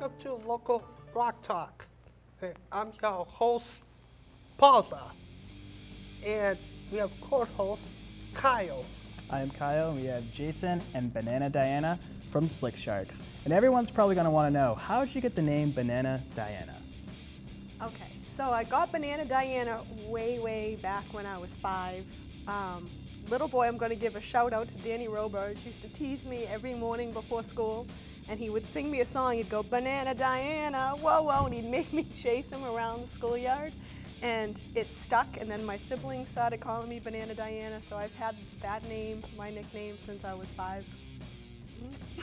welcome to Local Rock Talk. I'm your host, Pausa. And we have co-host, Kyle. I am Kyle, and we have Jason and Banana Diana from Slick Sharks. And everyone's probably going to want to know, how did you get the name Banana Diana? Okay, so I got Banana Diana way, way back when I was five. Um, little boy, I'm going to give a shout out to Danny Roberge. He used to tease me every morning before school, and he would sing me a song. He'd go, Banana Diana, whoa, whoa, and he'd make me chase him around the schoolyard. And it stuck, and then my siblings started calling me Banana Diana, so I've had that name, my nickname, since I was five.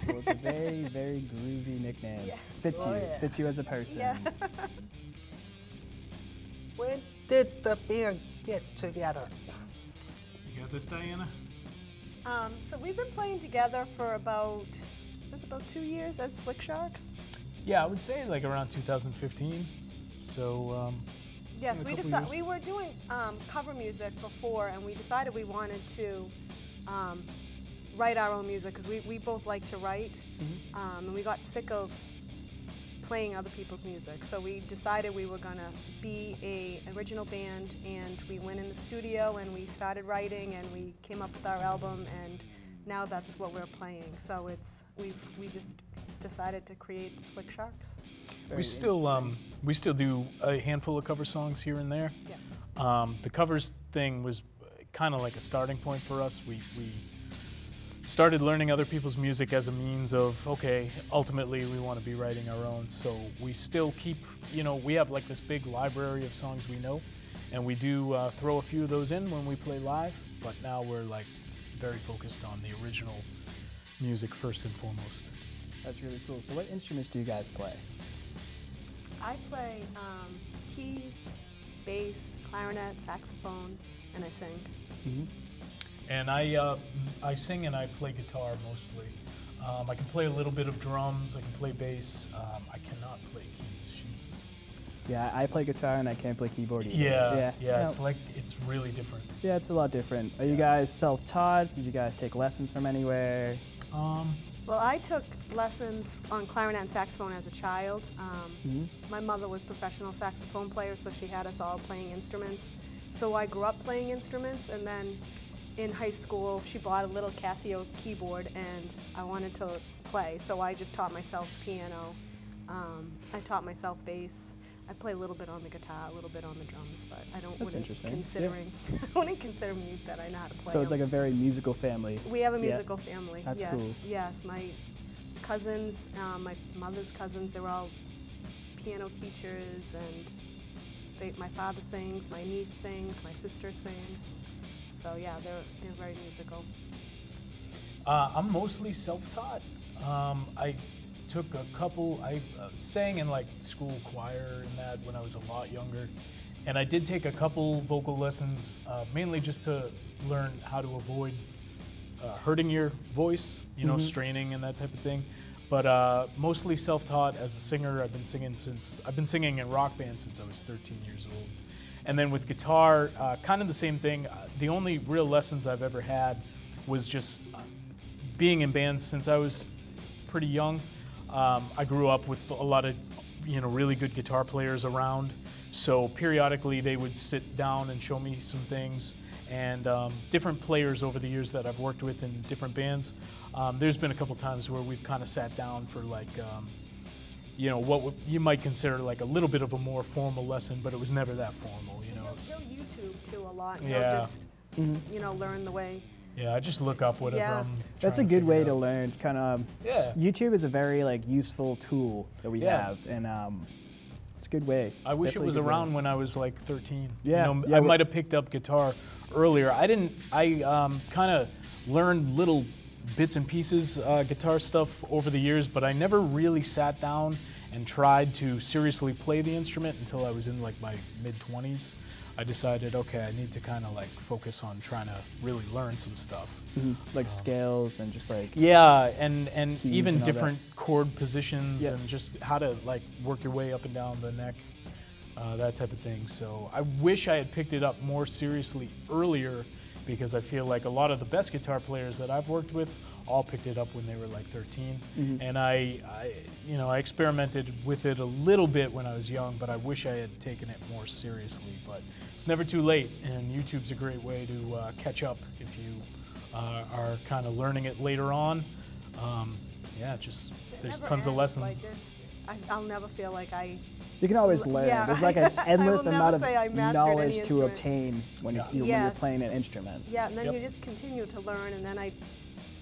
Well, it's a very, very groovy nickname. Yeah. Fits Oh, you. yeah. Fits you as a person. Yeah. When did the band get together? You got this, Diana? Um, so we've been playing together for about, it was about two years as Slick Sharks. Yeah, I would say like around 2015. So, um, Yes, we decided we were doing um, cover music before, and we decided we wanted to um, write our own music because we, we both like to write, Mm-hmm. um, and we got sick of playing other people's music. So we decided we were gonna be a original band, and we went in the studio and we started writing, and we came up with our album, and now that's what we're playing. So it's we we just decided to create the Slick Sharks. Very we still um, we still do a handful of cover songs here and there. Yeah. Um, the covers thing was kind of like a starting point for us. We, we started learning other people's music as a means of, okay, ultimately we want to be writing our own. So we still keep, you know, we have like this big library of songs we know, and we do uh, throw a few of those in when we play live, but now we're like very focused on the original music first and foremost. That's really cool. So, what instruments do you guys play? I play um, keys, bass, clarinet, saxophone, and I sing. And I, uh, I sing and I play guitar mostly. Um, I can play a little bit of drums. I can play bass. Um, I cannot play keys. She's, Yeah, I play guitar and I can't play keyboard either. yeah, yeah, yeah. It's like it's really different. Yeah, it's a lot different. Are you guys self-taught? Did you guys take lessons from anywhere? Um, Well, I took lessons on clarinet and saxophone as a child. Um, My mother was a professional saxophone player, so she had us all playing instruments. So I grew up playing instruments, and then in high school, she bought a little Casio keyboard, and I wanted to play, so I just taught myself piano. Um, I taught myself bass. I play a little bit on the guitar, a little bit on the drums, but I don't That's wouldn't interesting. Yeah. considering I wouldn't consider me that I know how to play. So it's them. like a very musical family. We have a Yeah. musical family. That's yes, cool. yes. My cousins, um, my mother's cousins, they're all piano teachers, and they, my father sings, my niece sings, my sister sings. So yeah, they're they're very musical. uh, I'm mostly self-taught. Um, I took a couple. I uh, sang in like school choir and that when I was a lot younger, and I did take a couple vocal lessons, uh, mainly just to learn how to avoid uh, hurting your voice, you know, straining and that type of thing. But uh, mostly self-taught as a singer. I've been singing since I've been singing in rock bands since I was 13 years old, and then with guitar, uh, kind of the same thing. Uh, the only real lessons I've ever had was just uh, being in bands since I was pretty young. Um, I grew up with a lot of, you know, really good guitar players around. So periodically they would sit down and show me some things. And um, different players over the years that I've worked with in different bands. Um, there's been a couple times where we've kind of sat down for like, um, you know, what would- you might consider like a little bit of a more formal lesson, but it was never that formal, you know. He'll, he'll YouTube too a lot. Yeah. He'll just you know learn the way. Yeah, I just look up whatever Yeah. I'm. That's a good figure way out. to learn. Kind of. Yeah. YouTube is a very like useful tool that we Yeah. have, and um, it's a good way. I wish Definitely it was a good way. around when I was like 13. Yeah, you know, yeah, I might have picked up guitar earlier. I didn't. I um, kind of learned little bits and pieces uh, guitar stuff over the years, but I never really sat down and tried to seriously play the instrument until I was in like my mid 20s. I decided, okay, I need to kind of like focus on trying to really learn some stuff. Mhm. like scales and just like Yeah, and and even and all that. different chord positions Yeah. and just how to like work your way up and down the neck. uh, that type of thing. So I wish I had picked it up more seriously earlier because I feel like a lot of the best guitar players that I've worked with all picked it up when they were like 13. And I, I, you know, I experimented with it a little bit when I was young, but I wish I had taken it more seriously. But it's never too late, and YouTube's a great way to uh, catch up if you uh, are kind of learning it later on. Um, yeah, just there's never tons of lessons. Like. I, I'll never feel like I. You can always learn. yeah, There's like an endless amount of say I mastered knowledge to obtain when, you, when you're playing an instrument. Yeah, and then Yep. you just continue to learn, and then I,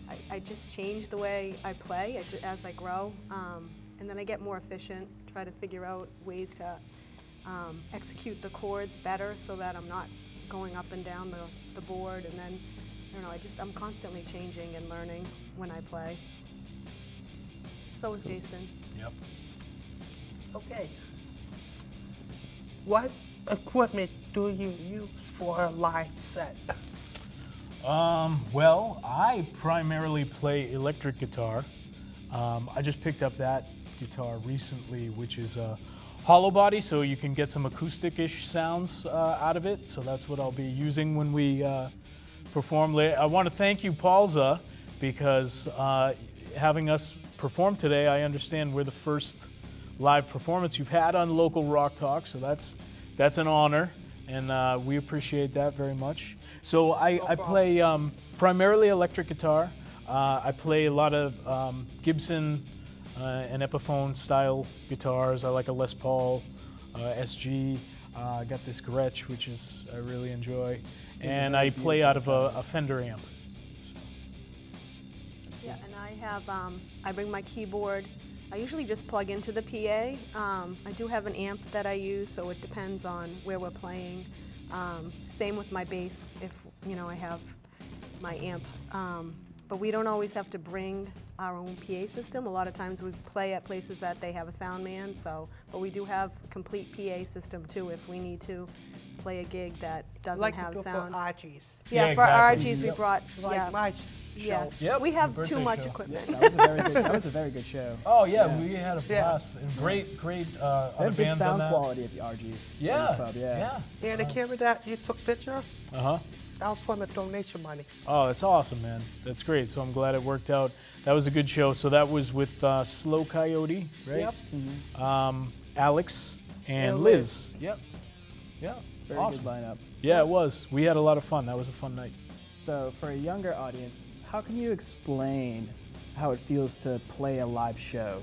I, I just change the way I play as, as I grow, um, and then I get more efficient. Try to figure out ways to um, execute the chords better, so that I'm not going up and down the, the board, and then I don't know. I just I'm constantly changing and learning when I play. So is Jason. Yep. Okay. What equipment do you use for a live set? Um, well, I primarily play electric guitar. Um, I just picked up that guitar recently, which is a hollow body, so you can get some acoustic-ish sounds uh, out of it. So that's what I'll be using when we uh, perform. la- I want to thank you, Paulza, because uh, having us perform today, I understand we're the first live performance you've had on local Rock Talk, so that's that's an honor, and uh, we appreciate that very much. So I, I play um, primarily electric guitar. Uh, I play a lot of um, Gibson uh, and Epiphone style guitars. I like a Les Paul, uh, SG. Uh, I got this Gretsch, which is I really enjoy, and I play out of a, a Fender amp. Yeah, and I have, um, I bring my keyboard. I usually just plug into the PA. Um, I do have an amp that I use, so it depends on where we're playing. Um, same with my bass, if, you know, I have my amp. Um, but we don't always have to bring our own PA system. A lot of times we play at places that they have a sound man, so, but we do have a complete PA system too if we need to play a gig that doesn't like have we do sound. for RGs. yeah, Yeah, for exactly. RGs we Yep. brought, Like yeah, my show. yes. Yep, We have too much show. equipment. That was a very good. That was a very good show. Oh yeah, we had a Yeah. and great, great uh, other good bands on sound that. quality at the RGs. Yeah, Pub, yeah, yeah. And the camera that you took picture, Uh huh. That was from the donation money. Oh, that's awesome, man. That's great. So I'm glad it worked out. That was a good show. So that was with uh, Slow Coyote, right? Yep. Um, Alex and And Liz. Yep. Yeah. Very awesome. good lineup. Yeah, it was. We had a lot of fun. That was a fun night. So, for a younger audience, how can you explain how it feels to play a live show?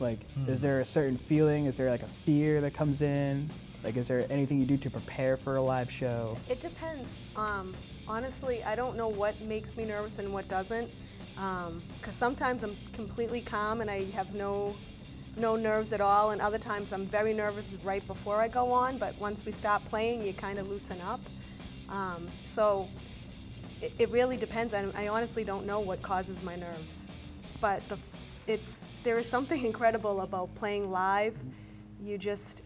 Like, is there a certain feeling? Is there like a fear that comes in? Like, is there anything you do to prepare for a live show? It depends. Um, honestly, I don't know what makes me nervous and what doesn't. Because sometimes I'm completely calm and I have no no nerves at all, and other times I'm very nervous right before I go on. But once we stop playing, you kind of loosen up. Um, so it, it really depends. I, I honestly don't know what causes my nerves, but the, it's there is something incredible about playing live. You just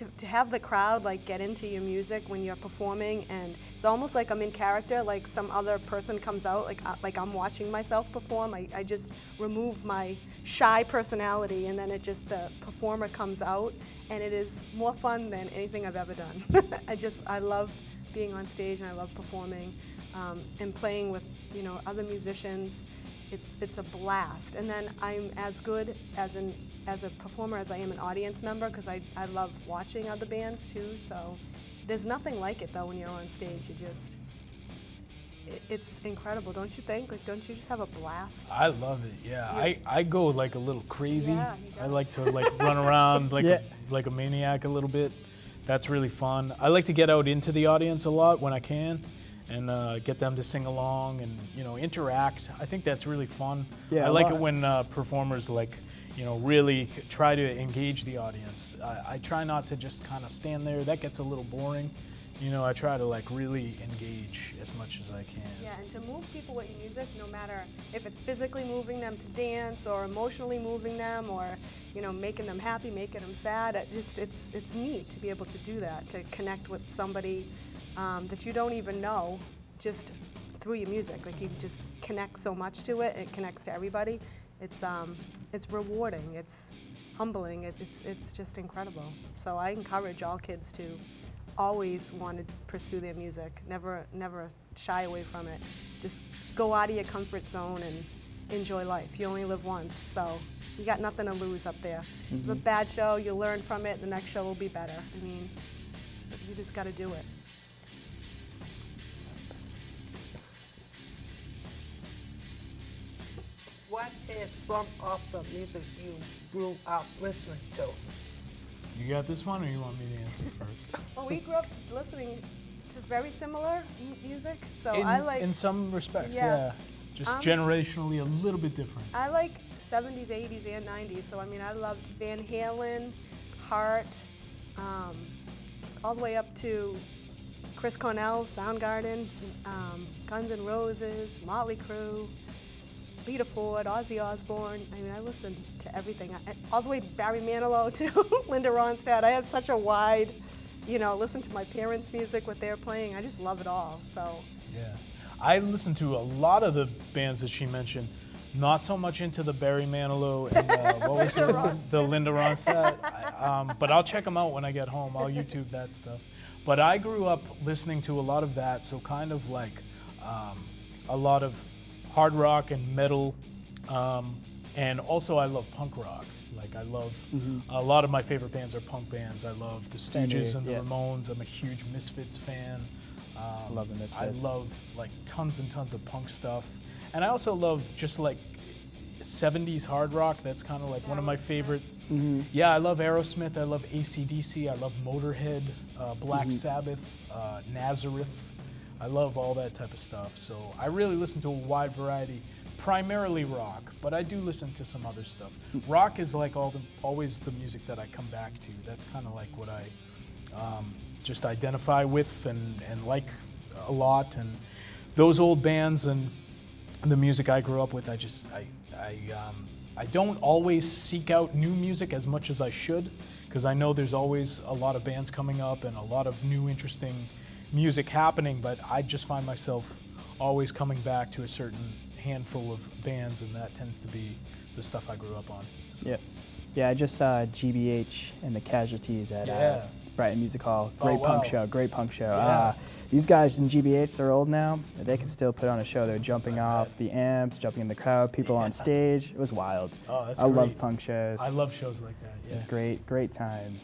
to, to have the crowd like get into your music when you're performing, and it's almost like I'm in character. Like some other person comes out, like uh, like I'm watching myself perform. I, I just remove my shy personality, and then it just the performer comes out, and it is more fun than anything I've ever done. I just I love being on stage and I love performing um, and playing with you know other musicians. It's it's a blast, and then I'm as good as an as a performer as I am an audience member because I, I love watching other bands too. So there's nothing like it though when you're on stage. You just it, it's incredible, don't you think? Like, don't you just have a blast? I love it. Yeah, I, I go like a little crazy. Yeah, I like to like run around like Yeah. a, like a maniac a little bit. That's really fun. I like to get out into the audience a lot when I can, and uh, get them to sing along and you know interact. I think that's really fun. Yeah, I a like it when uh, performers like you know really try to engage the audience. I, I try not to just kind of stand there. That gets a little boring. You know, I try to like really engage as much as I can. Yeah, and to move people with your music, no matter if it's physically moving them to dance or emotionally moving them or you know making them happy, making them sad, it just it's it's neat to be able to do that, to connect with somebody um, that you don't even know, just through your music. Like you just connect so much to it. It connects to everybody. It's um it's rewarding. It's humbling. It, it's it's just incredible. So I encourage all kids to always want to pursue their music. Never never shy away from it. Just go out of your comfort zone and enjoy life. You only live once, so you got nothing to lose up there. If a bad show, you'll learn from it. The next show will be better. I mean, you just got to do it. What is some of the music you grew up listening to? You got this one, or you want me to answer first? Well, we grew up listening to very similar music, so in, I like in some respects, Yeah. yeah. Just Um, generationally a little bit different. I like 70s, 80s, and 90s. So I mean, I loved Van Halen, Heart, um, all the way up to Chris Cornell, Soundgarden, um, Guns N' Roses, Motley Crue, Lita Ford, Ozzy Osbourne. I mean, I listened to everything. I, all the way to Barry Manilow to Linda Ronstadt. I had such a wide, you know, listen to my parents' music, what they're playing. I just love it all. So Yeah. I listened to a lot of the bands that she mentioned. Not so much into the Barry Manilow and uh, what was it? The Linda Ronstadt. I- um, but I'll check them out when I get home. I'll YouTube that stuff. But I grew up listening to a lot of that, so kind of like um, a lot of hard rock and metal. Um, and also, I love punk rock. Like, I love a lot of my favorite bands are punk bands. I love the Stooges here, and the yeah. Ramones. I'm a huge Misfits fan. Um, Love the I love like tons and tons of punk stuff, and I also love just like 70s hard rock. That's kind of like one of my Aerosmith. favorite. Yeah, I love Aerosmith. I love ACDC. I love Motorhead, uh, Black Sabbath, uh, Nazareth. I love all that type of stuff. So I really listen to a wide variety, primarily rock, but I do listen to some other stuff. Rock is like all the, always the music that I come back to. That's kind of like what I um, just identify with and, and like a lot. And those old bands and the music I grew up with, I just I I um, I don't always seek out new music as much as I should because I know there's always a lot of bands coming up and a lot of new interesting music happening. But I just find myself always coming back to a certain handful of bands, and that tends to be the stuff I grew up on. Yep. Yeah, I just saw GBH and the Casualties at Yeah. uh, Brighton Music Hall. Oh, Great punk show. Great punk show. Yeah. Uh, these guys in GBH, they're old now. They can still put on a show. They're jumping off the amps, jumping in the crowd, people on stage. It was wild. Oh, that's I love punk shows. I love shows like that. Yeah. It's great, great times.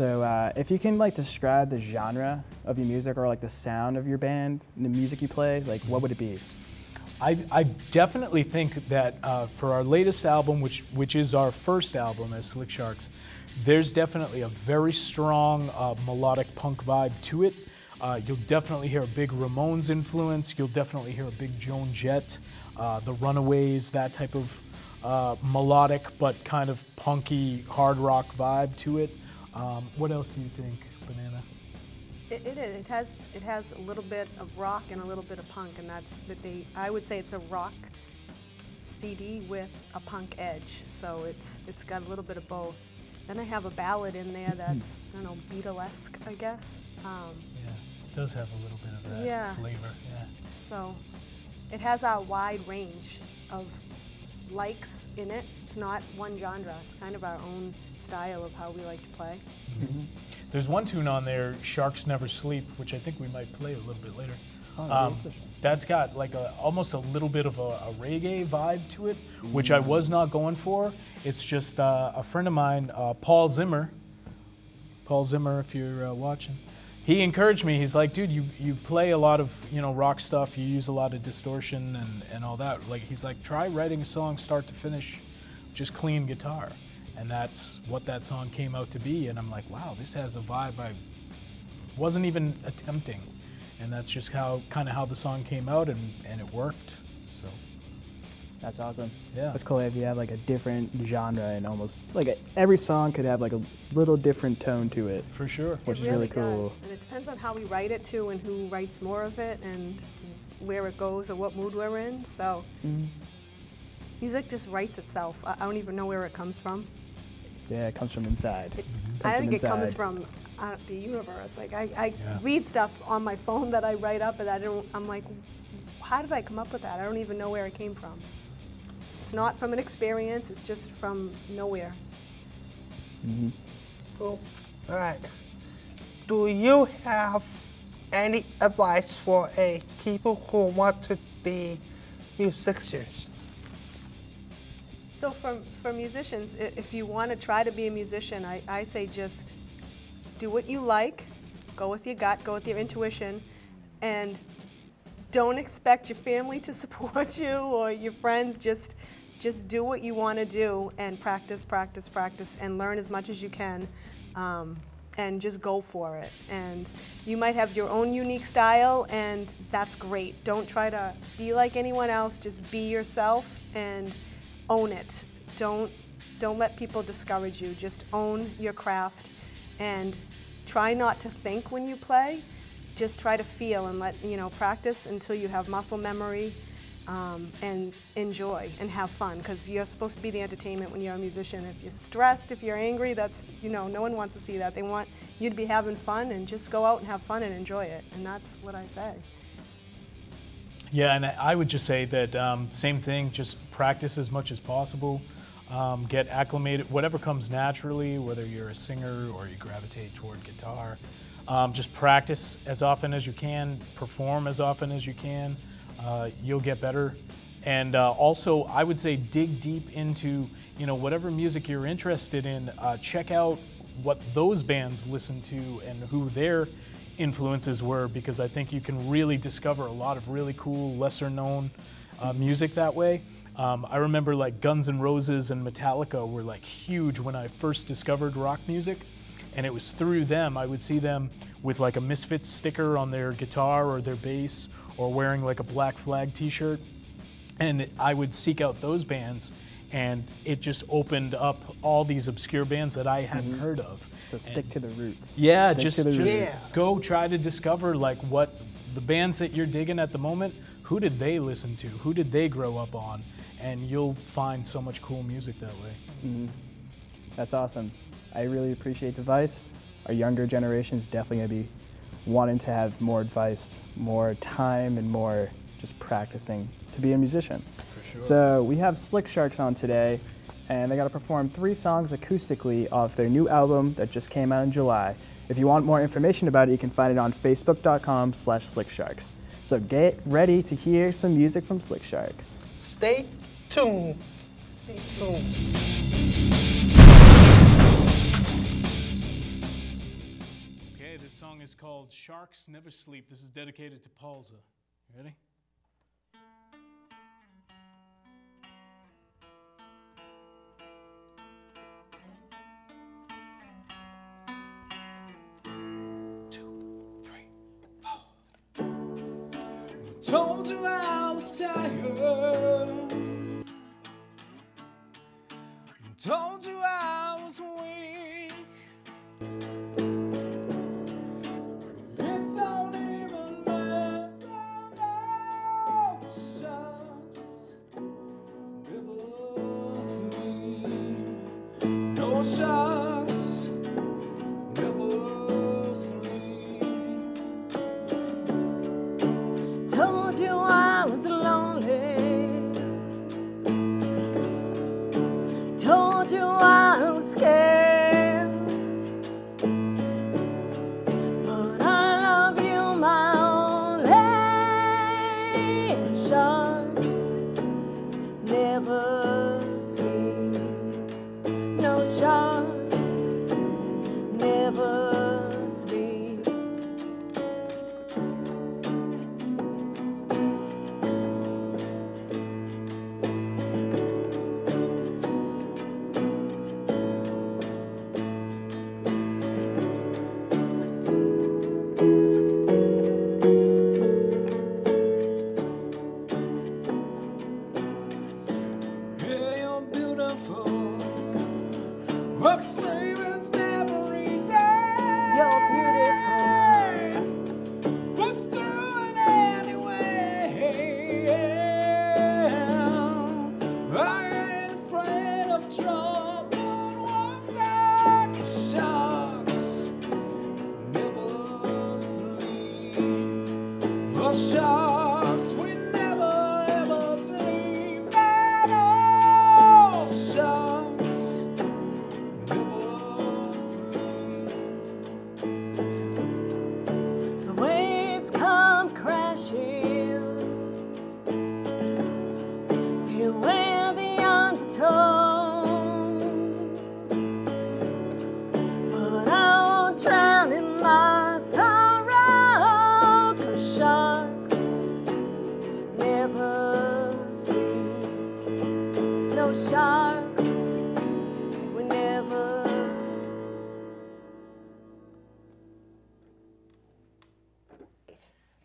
So, uh, if you can like describe the genre of your music or like the sound of your band, and the music you play, like what would it be? I, I definitely think that uh, for our latest album, which which is our first album as Slick Sharks, there's definitely a very strong uh, melodic punk vibe to it. Uh, you'll definitely hear a big Ramones influence. You'll definitely hear a big Joan Jett, uh, the Runaways, that type of uh, melodic but kind of punky hard rock vibe to it. Um, what else do you think, Banana? It, it is. It has it has a little bit of rock and a little bit of punk, and that's that they. I would say it's a rock CD with a punk edge. So it's it's got a little bit of both. Then I have a ballad in there that's I don't know Beatlesque, I guess. Um, Yeah, it does have a little bit of that Yeah. flavor. Yeah. so it has a wide range of likes in it. It's not one genre. It's kind of our own style of how we like to play. There's one tune on there, Sharks Never Sleep, which I think we might play a little bit later. Oh, that'd be Um, interesting. that's got like a almost a little bit of a, a reggae vibe to it, which I was not going for. It's just uh, a friend of mine, uh, Paul Zimmer. Paul Zimmer, if you're uh, watching, he encouraged me. He's like, dude, you, you play a lot of you know rock stuff. You use a lot of distortion and, and all that. Like he's like, try writing a song start to finish, just clean guitar, and that's what that song came out to be. And I'm like, wow, this has a vibe I wasn't even attempting, and that's just how kind of how the song came out, and and it worked. So That's awesome. Yeah. it's cool if you have like a different genre and almost like a, every song could have like a little different tone to it. for sure. Which it is really does. cool. And it depends on how we write it too, and who writes more of it, and where it goes, or what mood we're in. So, Mm-hmm. music just writes itself. I, I don't even know where it comes from. Yeah, it comes from inside. It, Comes I from think it comes from uh, the universe. Like I, I Yeah. read stuff on my phone that I write up, and I don't. I'm like, how did I come up with that? I don't even know where it came from. It's not from an experience. It's just from nowhere. Cool. All right. Do you have any advice for a people who want to be musicians? So for, for musicians, if you want to try to be a musician, I, I say just do what you like, go with your gut, go with your intuition, and don't expect your family to support you or your friends. Just, just do what you want to do and practice, practice, practice, and learn as much as you can. Um, and just go for it. And you might have your own unique style, and that's great. Don't try to be like anyone else. Just be yourself and own it. Don't don't let people discourage you. Just own your craft and try not to think when you play. Just try to feel and let you know practice until you have muscle memory um, and enjoy and have fun because you're supposed to be the entertainment when you're a musician. If you're stressed, if you're angry, that's you know no one wants to see that. They want you to be having fun and just go out and have fun and enjoy it. And that's what I say. Yeah, and I would just say that um, same thing. Just practice as much as possible. Um, get acclimated, whatever comes naturally, whether you're a singer or you gravitate toward guitar. Um, just practice as often as you can, perform as often as you can. Uh, you'll get better. And uh, also, I would say dig deep into you know whatever music you're interested in. Uh, check out what those bands listen to and who their influences were because I think you can really discover a lot of really cool, lesser known uh, music that way. Um, I remember like Guns N' Roses and Metallica were like huge when I first discovered rock music. And it was through them, I would see them with like a Misfits sticker on their guitar or their bass or wearing like a Black Flag t shirt. And I would seek out those bands, and it just opened up all these obscure bands that I hadn't heard of. So stick to the roots. Yeah, Stick just, just roots. Go try to discover like what the bands that you're digging at the moment. Who did they listen to? Who did they grow up on? And you'll find so much cool music that way. Mm-hmm. That's awesome. I really appreciate the advice. Our younger generation is definitely going to be wanting to have more advice, more time, and more just practicing to be a musician. For sure. So we have Slick Sharks on today, and they got to perform three songs acoustically off their new album that just came out in July. If you want more information about it, you can find it on facebook.com slash slicksharks. So get ready to hear some music from Slick Sharks. Stay tuned. Stay tuned. Okay, this song is called Sharks Never Sleep. This is dedicated to Paulza. You ready? Told you I was tired.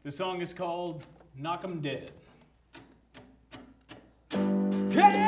The song is called Knock 'em Dead. Yeah!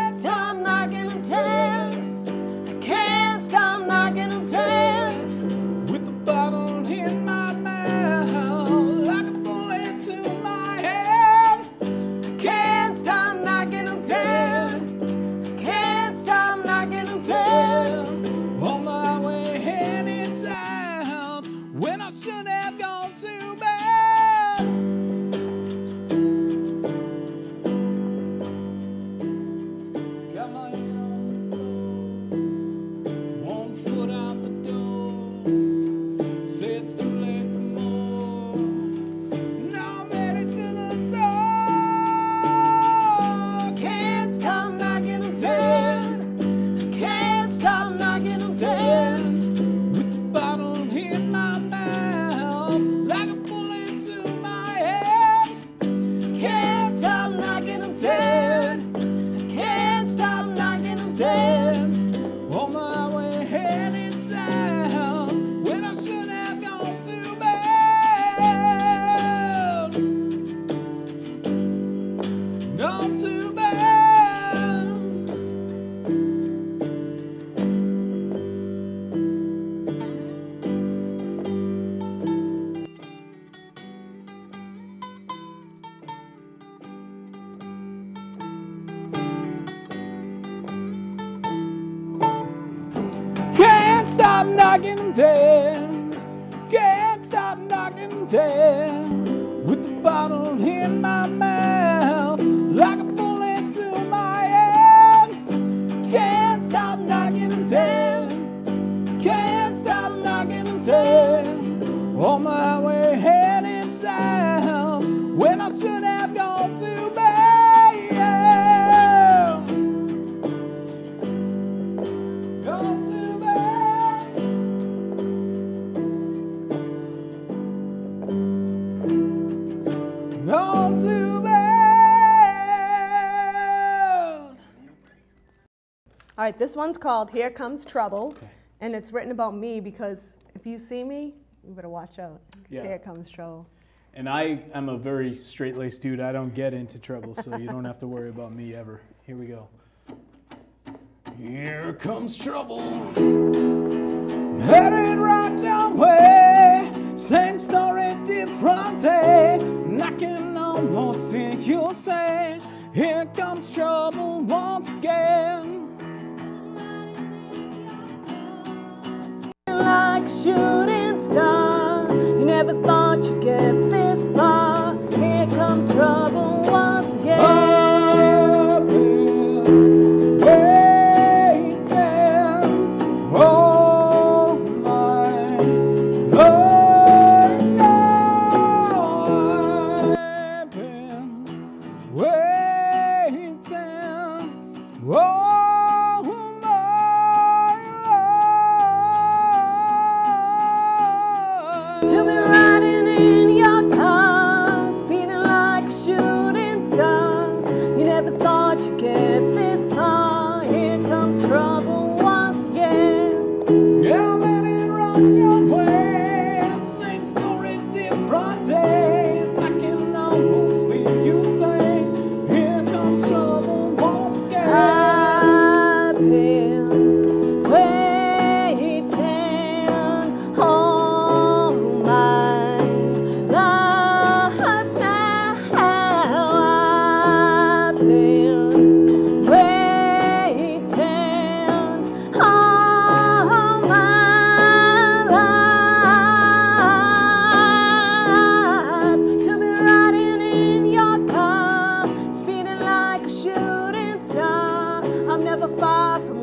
I'm knocking dead with the bottle in my mouth. right, this one's called Here Comes Trouble, okay. and it's written about me because if you see me, you better watch out. Yeah. Here comes trouble. And I am a very straight laced dude. I don't get into trouble, so you don't have to worry about me ever. Here we go. Here comes trouble. Headed right down way. Same story, different day. Eh? Knocking on your door, you say. Here comes trouble once again. shooting star. You never thought you'd get there. far from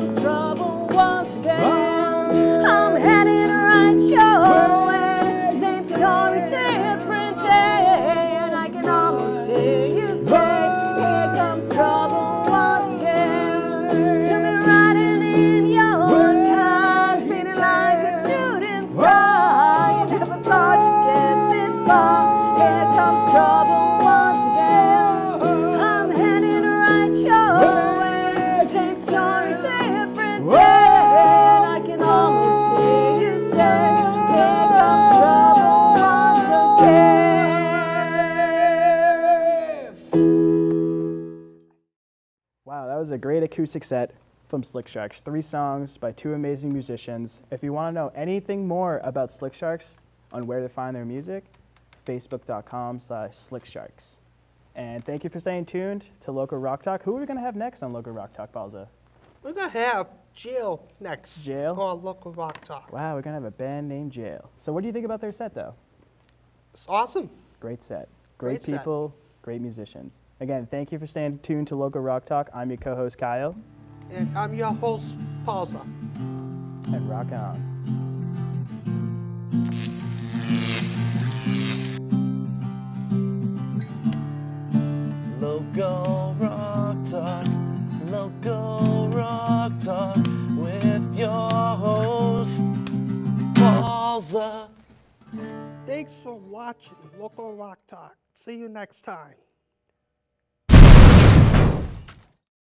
of. Great acoustic set from Slick Sharks. Three songs by two amazing musicians. If you want to know anything more about Slick Sharks on where to find their music, facebook.com slash slicksharks. And thank you for staying tuned to Local Rock Talk. Who are we going to have next on Local Rock Talk, Balza? We're gonna have Jill next. Jill? On local rock talk. Wow, we're going to have a band named Jail. So what do you think about their set, though? It's awesome. Great set. Great, Great set. people, great musicians. Again, thank you for staying tuned to Local Rock Talk. I'm your co-host, Kyle, And I'm your host, Pausa. and rock on. Local rock talk, local rock talk with your host, Balza. Thanks for watching Local Rock Talk. See you next time.